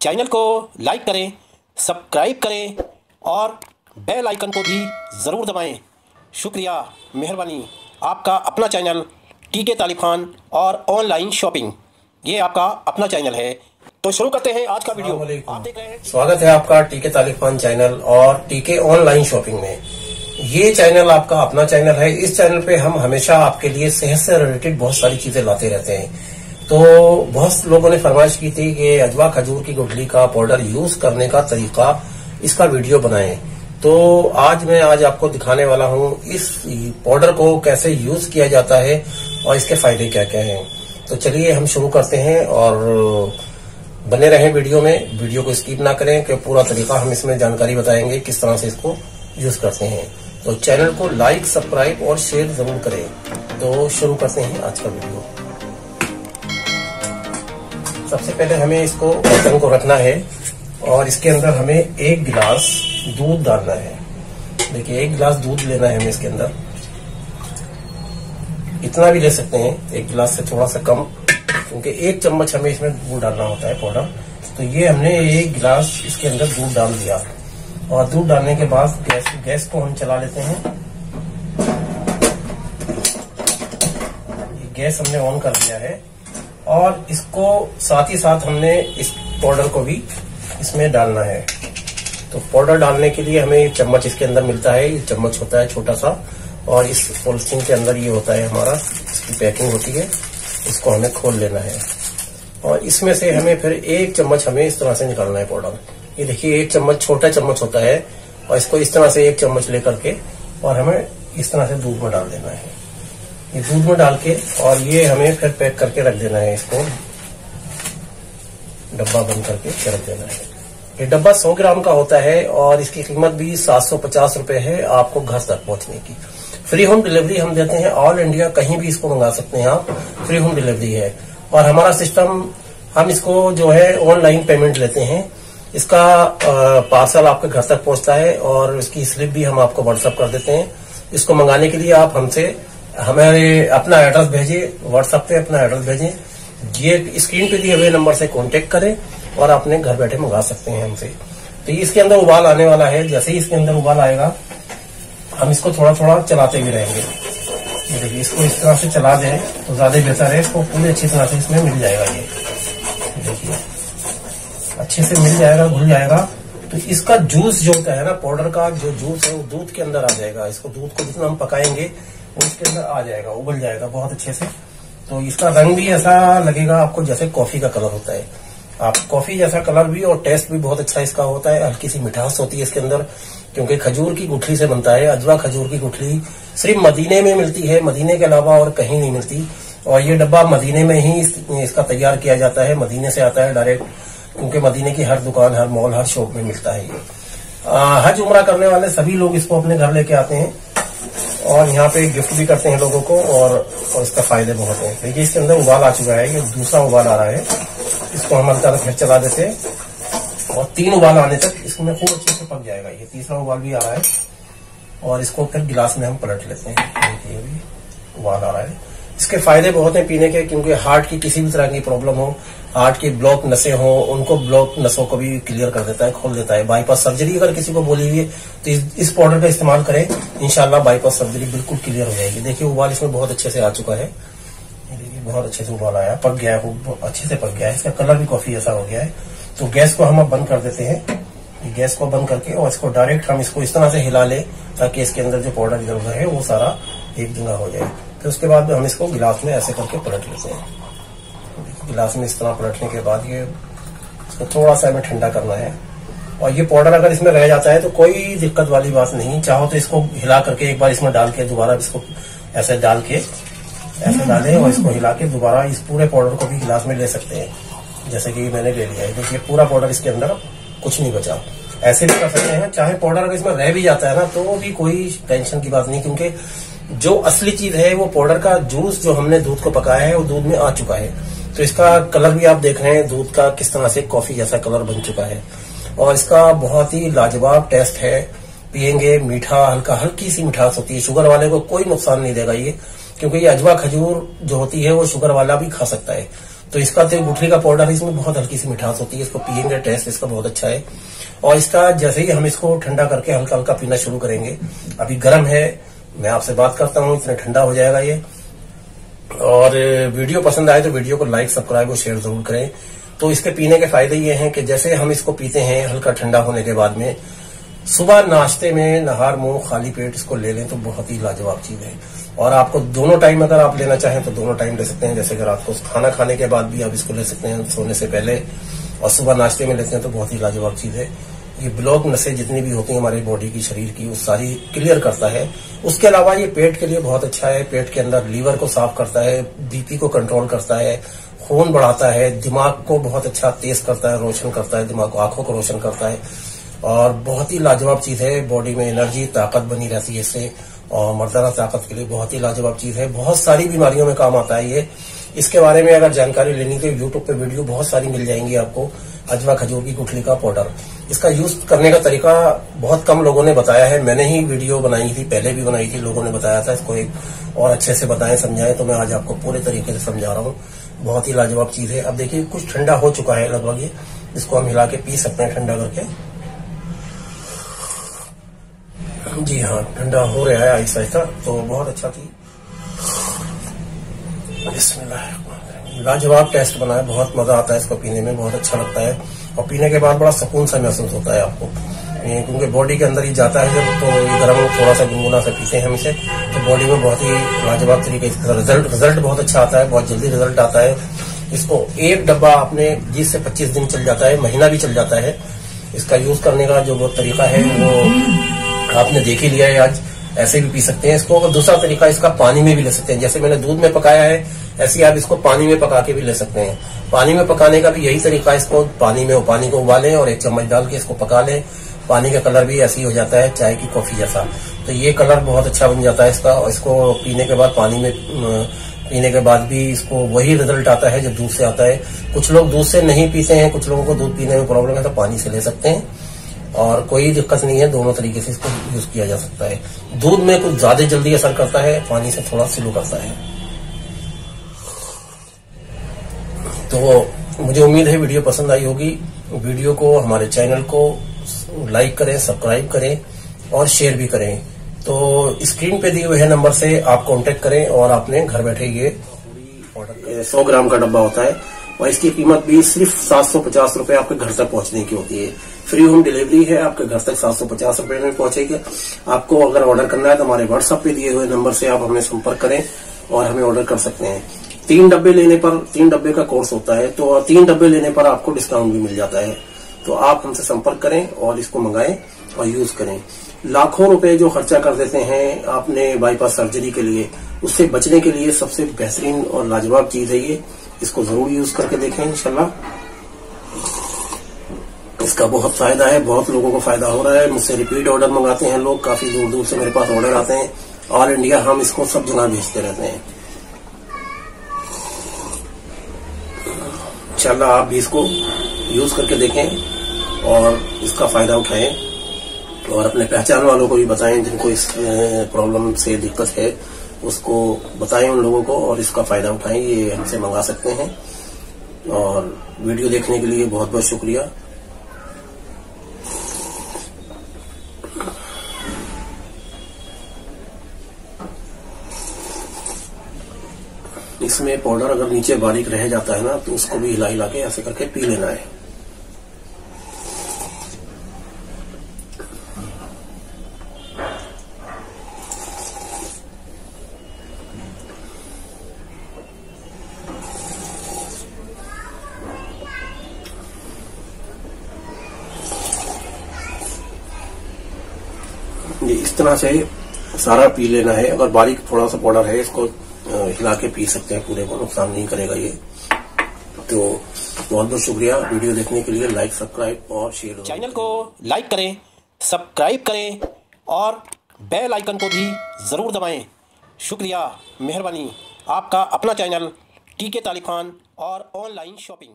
Channel को like करें subscribe करें और बेल आइकन को भी ज़रूर दबाएँ। शुक्रिया मेहरबानी। आपका अपना चैनल टीके तालिब खान और ऑनलाइन शॉपिंग ये आपका अपना चैनल है। तो शुरू करते हैं आज का वीडियो। आप देख रहे हैं स्वागत है आपका टीके तालिब खान चैनल और टीके ऑनलाइन शॉपिंग में। ये चैनल आपका अपना चैनल है। इस चैनल पे हम हमेशा आपके लिए सेहत से रिलेटेड बहुत सारी चीज़ें लाते रहते हैं। तो बहुत लोगों ने फरमाइश की थी कि अजवा खजूर की गुठली का पाउडर यूज़ करने का तरीका इसका वीडियो बनाएँ। तो आज मैं आज आपको दिखाने वाला हूँ इस पाउडर को कैसे यूज़ किया जाता है और इसके फ़ायदे क्या क्या हैं। तो चलिए हम शुरू करते हैं और बने रहें वीडियो में। वीडियो को स्किप ना करें कि पूरा तरीका हम इसमें जानकारी बताएँगे किस तरह से इसको यूज़ करते हैं। तो चैनल को लाइक सब्सक्राइब और शेयर ज़रूर करें। तो शुरू करते हैं आज का वीडियो सबसे पहले हमें इसको बर्तन को रखना है और इसके अंदर हमें एक गिलास दूध डालना है। देखिए, एक गिलास दूध लेना है हमें इसके अंदर। इतना भी ले सकते हैं, एक गिलास से थोड़ा सा कम, क्योंकि एक चम्मच हमें इसमें दूध डालना होता है पाउडर तो ये हमने एक गिलास इसके अंदर दूध डाल दिया। और दूध डालने के बाद गैस गैस को हम चला लेते हैं। गैस हमने ऑन कर दिया है। और इसको साथ ही साथ हमने इस पाउडर को भी इसमें डालना है। तो पाउडर डालने के लिए हमें चम्मच इसके अंदर मिलता है। ये चम्मच होता है छोटा सा और इस पॉलिथीन के अंदर ये होता है हमारा, इसकी पैकिंग होती है। इसको हमें खोल लेना है। और इसमें से हमें फिर एक चम्मच हमें इस तरह से निकालना है पाउडर ये देखिए, एक चम्मच, छोटा चम्मच होता है और इसको इस तरह से एक चम्मच लेकर के और हमें इस तरह से दूध में डाल देना है। ये दूध में डाल के और ये हमें फिर पैक करके रख देना है इसको। डब्बा बंद करके रख देना है। ये डब्बा 100 ग्राम का होता है और इसकी कीमत भी सात सौ पचास रुपये है आपको घर तक पहुँचने की। फ्री होम डिलीवरी हम देते हैं ऑल इंडिया, कहीं भी इसको मंगा सकते हैं आप। फ्री होम डिलीवरी है। और हमारा सिस्टम, हम इसको जो है ऑनलाइन पेमेंट लेते हैं। इसका पार्सल आपके घर तक पहुँचता है और इसकी स्लिप भी हम आपको व्हाट्सअप कर देते हैं। इसको मंगाने के लिए आप हमसे हमारे अपना एड्रेस भेजिए व्हाट्सएप पे अपना एड्रेस भेजें ये स्क्रीन पे दिए हुए नंबर से कांटेक्ट करें और अपने घर बैठे मंगा सकते हैं हमसे। तो इसके अंदर उबाल आने वाला है। जैसे ही इसके अंदर उबाल आएगा, हम इसको थोड़ा थोड़ा चलाते भी रहेंगे। देखिए, इसको इस तरह से चला दें तो ज़्यादा बेहतर है। इसको पूरी अच्छी तरह से इसमें मिल जाएगा ये। देखिए, अच्छे से मिल जाएगा, घुल जाएगा। तो इसका जूस जो होता है ना पाउडर का जो जूस है, वो दूध के अंदर आ जाएगा। इसको दूध को जितना हम पकाएँगे वो इसके अंदर आ जाएगा उबल जाएगा बहुत अच्छे से। तो इसका रंग भी ऐसा लगेगा आपको जैसे कॉफ़ी का कलर होता है। आप कॉफ़ी जैसा कलर भी और टेस्ट भी बहुत अच्छा इसका होता है। हल्की सी मिठास होती है इसके अंदर क्योंकि खजूर की गुठली से बनता है। अजवा खजूर की गुठली सिर्फ़ मदीने में मिलती है मदीने के अलावा और कहीं नहीं मिलती। और ये डब्बा मदीने में ही इस, इसका तैयार किया जाता है। मदीने से आता है डायरेक्ट क्योंकि मदीने की हर दुकान हर मॉल हर शॉप में मिलता है ये। हज उम्र करने वाले सभी लोग इसको अपने घर लेके आते हैं। और यहाँ पे गिफ्ट भी करते हैं लोगों को और, और इसका फ़ायदे बहुत है। देखिए इसके अंदर उबाल आ चुका है ये दूसरा उबाल आ रहा है। इसको हम हल्का फिर चला देते हैं। और तीन उबाल आने तक इसमें खूब अच्छे से पक जाएगा। ये तीसरा उबाल भी आ रहा है। और इसको फिर गिलास में हम पलट लेते हैं। देखिए अभी उबाल आ रहा है। इसके फ़ायदे बहुत हैं पीने के क्योंकि हार्ट की किसी भी तरह की प्रॉब्लम हो हार्ट की ब्लॉक नसें हो उनको ब्लॉक नसों को भी क्लियर कर देता है खोल देता है बाईपास सर्जरी अगर किसी को बोली हुई है तो इस, पाउडर का इस्तेमाल करें इनशाला बाईपास सर्जरी बिल्कुल क्लियर हो जाएगी। देखिए उबाल इसमें बहुत अच्छे से आ चुका है। बहुत अच्छे से उबाल आया पक गया है अच्छे से पक गया है। इसका कलर भी कॉफ़ी ऐसा हो गया है। तो गैस को हम अब बंद कर देते हैं। गैस को बंद करके और इसको डायरेक्ट हम इसको इस तरह से हिला लें ताकि इसके अंदर जो पाउडर इधर उधर है वो सारा एक जगह हो जाए। तो उसके बाद हम इसको गिलास में ऐसे करके पलट लेते हैं। गिलास में इस तरह पलटने के बाद ये इसको थोड़ा सा हमें ठंडा करना है। और ये पाउडर अगर इसमें रह जाता है तो कोई दिक्कत वाली बात नहीं। चाहो तो इसको हिला करके एक बार इसमें डाल के दोबारा इसको ऐसे डाल के, ऐसे डालें और इसको हिला के दोबारा इस पूरे पाउडर को भी गिलास में ले सकते हैं। जैसे कि मैंने ले लिया है। देखिए, पूरा पाउडर इसके अंदर कुछ नहीं बचा। ऐसे भी कर सकते हैं। चाहे पाउडर अगर इसमें रह भी जाता है ना तो भी कोई टेंशन की बात नहीं, क्योंकि जो असली चीज़ है, वो पाउडर का जूस जो हमने दूध को पकाया है, वो दूध में आ चुका है। तो इसका कलर भी आप देख रहे हैं, दूध का किस तरह से कॉफ़ी जैसा कलर बन चुका है। और इसका बहुत ही लाजवाब टेस्ट है। पियेंगे मीठा, हल्का, हल्की सी मिठास होती है। शुगर वाले को कोई नुकसान नहीं देगा ये, क्योंकि ये अजवा खजूर जो होती है, वो शुगर वाला भी खा सकता है। तो इसका तो गुठली का पाउडर इसमें बहुत हल्की सी मिठास होती है। इसको पियेंगे टेस्ट इसका बहुत अच्छा है। और इसका जैसे ही हम इसको ठंडा करके हल्का हल्का पीना शुरू करेंगे, अभी गर्म है मैं आपसे बात करता हूँ, इतना ठंडा हो जाएगा ये। और वीडियो पसंद आए तो वीडियो को लाइक, सब्सक्राइब और शेयर ज़रूर करें। तो इसके पीने के फ़ायदे ये हैं कि जैसे हम इसको पीते हैं, हल्का ठंडा होने के बाद में, सुबह नाश्ते में नहार, मुँह, खाली पेट इसको ले लें तो बहुत ही लाजवाब चीज़ है। और आपको दोनों टाइम अगर आप लेना चाहें तो दोनों टाइम ले सकते हैं। जैसे अगर आपको खाना खाने के बाद भी आप इसको ले सकते हैं सोने से पहले, और सुबह नाश्ते में लेते हैं तो बहुत ही लाजवाब चीज़ है। ये ब्लॉक नसें जितनी भी होती हैं हमारी बॉडी की, शरीर की, वो सारी क्लियर करता है। उसके अलावा ये पेट के लिए बहुत अच्छा है। पेट के अंदर लीवर को साफ़ करता है बीपी को कंट्रोल करता है, खून बढ़ाता है, दिमाग को बहुत अच्छा तेज करता है, रोशन करता है, दिमाग को आँखों को रोशन करता है। और बहुत ही लाजवाब चीज़ है बॉडी में एनर्जी ताकत बनी रहती है इससे। और मर्दाना ताकत के लिए बहुत ही लाजवाब चीज़ है। बहुत सारी बीमारियों में काम आता है ये। इसके बारे में अगर जानकारी लेनी तो यूट्यूब पे वीडियो बहुत सारी मिल जाएँगी आपको। अजवा खजूर की गुठली का पाउडर। इसका यूज़ करने का तरीका बहुत कम लोगों ने बताया है। मैंने ही वीडियो बनाई थी, पहले भी बनाई थी, लोगों ने बताया था। इसको एक और अच्छे से बताएँ, समझाएँ तो मैं आज आपको पूरे तरीके से समझा रहा हूँ। बहुत ही लाजवाब चीज़ है। अब देखिए, कुछ ठंडा हो चुका है लगभग ये। इसको हम हिला के पी सकते हैं ठंडा करके। जी हाँ ठंडा हो रहा है आहिस्ता आहिस्ता तो बहुत अच्छा थी। लाजवाब टेस्ट बना बहुत मज़ा आता है इसको पीने में, बहुत अच्छा लगता है। और पीने के बाद बड़ा सुकून सा महसूस होता है आपको। क्योंकि बॉडी के अंदर ही जाता है जब तो ये गर्म थोड़ा सा गुनगुना से पीते हैं हम इसे तो बॉडी में बहुत ही लाजवाब तरीके से रिज़ल्ट रिज़ल्ट बहुत अच्छा आता है, बहुत जल्दी रिज़ल्ट आता है। इसको एक डब्बा आपने बीस से पच्चीस दिन चल जाता है, महीना भी चल जाता है। इसका यूज़ करने का जो तरीका है, वो आपने देख ही लिया है आज। ऐसे भी पी सकते हैं। इसको और दूसरा तरीका इसका पानी में भी ले सकते हैं। जैसे मैंने दूध में पकाया है ऐसे आप इसको पानी में पका के भी ले सकते हैं। पानी में पकाने का भी यही तरीका इसको पानी में, पानी को उबालें और एक चम्मच डाल के इसको पका लें। पानी का कलर भी ऐसे ही हो जाता है, चाय की कॉफ़ी जैसा। तो ये कलर बहुत अच्छा बन जाता है इसका और इसको पीने के बाद पानी में पीने के बाद भी इसको वही रिज़ल्ट आता है जो दूध से आता है। कुछ लोग दूध से नहीं पीते हैं, कुछ लोगों को दूध पीने में प्रॉब्लम है तो पानी से ले सकते हैं। और कोई दिक्कत नहीं है, दोनों तरीके से इसको यूज़ किया जा सकता है। दूध में कुछ ज़्यादा जल्दी असर करता है, पानी से थोड़ा स्लो करता है। तो मुझे उम्मीद है वीडियो पसंद आई होगी। वीडियो को, हमारे चैनल को लाइक करें, सब्सक्राइब करें और शेयर भी करें। तो स्क्रीन पे दिए हुए नंबर से आप कांटेक्ट करें और आपने घर बैठे ये सौ ग्राम का डब्बा होता है और इसकी कीमत भी सिर्फ़ सात सौ पचास रुपये आपके घर तक पहुँचने की होती है। फ्री होम डिलीवरी है, आपके घर तक सात सौ पचास रुपये में पहुंचेगी। आपको अगर ऑर्डर करना है तो हमारे व्हाट्सएप पे दिए हुए नंबर से आप हमें संपर्क करें और हमें ऑर्डर कर सकते हैं। तीन डब्बे लेने पर, तीन डब्बे का कोर्स होता है तो तीन डब्बे लेने पर आपको डिस्काउंट भी मिल जाता है। तो आप हमसे संपर्क करें और इसको मंगाएँ और यूज़ करें। लाखों रुपए जो खर्चा कर देते हैं आपने बाईपास सर्जरी के लिए, उससे बचने के लिए सबसे बेहतरीन और लाजवाब चीज़ है ये। इसको ज़रूर यूज़ करके देखें, इंशाल्लाह। इसका बहुत फ़ायदा है, बहुत लोगों को फ़ायदा हो रहा है। मुझसे रिपीट ऑर्डर मंगाते हैं लोग, काफ़ी दूर दूर से मेरे पास ऑर्डर आते हैं। ऑल इंडिया हम इसको सब जगह भेजते रहते हैं। इंशाल्लाह आप भी इसको यूज़ करके देखें और इसका फ़ायदा उठाएँ और अपने पहचान वालों को भी बताएँ, जिनको इस प्रॉब्लम से दिक्कत है, उसको बताएँ उन लोगों को और इसका फ़ायदा उठाएँ, ये हमसे मंगा सकते हैं। और वीडियो देखने के लिए बहुत बहुत शुक्रिया। इसमें पाउडर अगर नीचे बारीक रह जाता है ना तो उसको भी हिला हिला के ऐसे करके पी लेना है। इस तरह से सारा पी लेना है। अगर बारीक थोड़ा सा पाउडर है, इसको हिला के पी सकते हैं पूरे को, नुकसान नहीं करेगा ये। तो बहुत बहुत शुक्रिया वीडियो देखने के लिए। लाइक सब्सक्राइब और शेयर चैनल को लाइक करें सब्सक्राइब करें और बेल आइकन को भी ज़रूर दबाएँ। शुक्रिया, मेहरबानी। आपका अपना चैनल टीके तालिफान और ऑनलाइन शॉपिंग